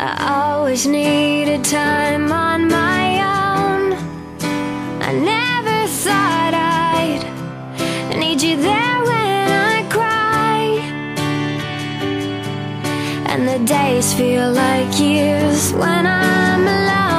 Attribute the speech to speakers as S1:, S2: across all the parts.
S1: I always needed time on my own. I never And the days feel like years when I'm alone.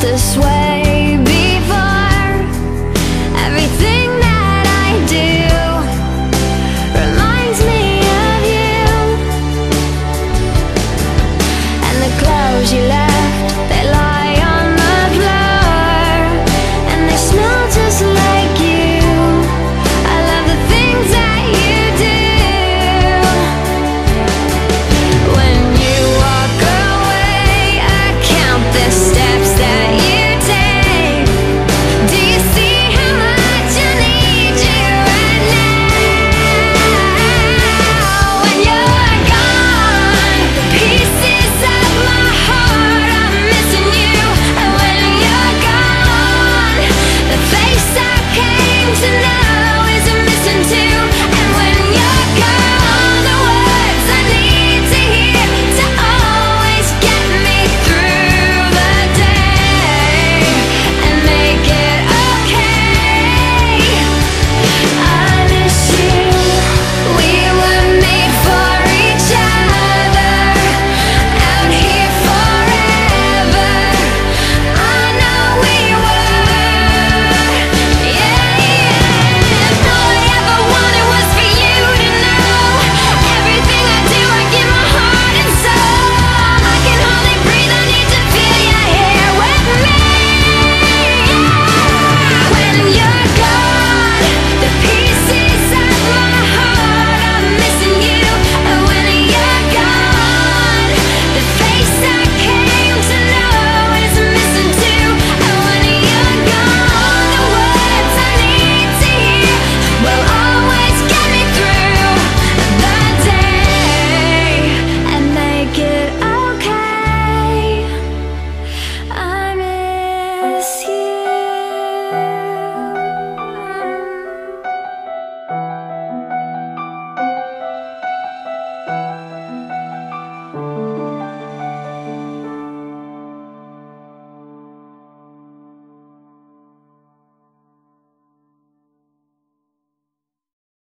S1: this way.